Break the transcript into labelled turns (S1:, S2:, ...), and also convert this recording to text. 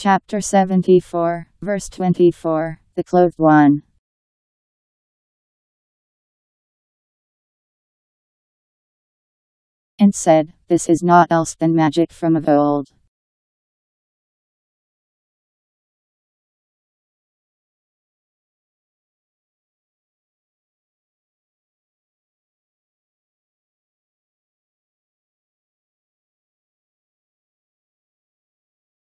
S1: Chapter 74, verse 24 The Clothed One. And said, This is naught else than magic from of old.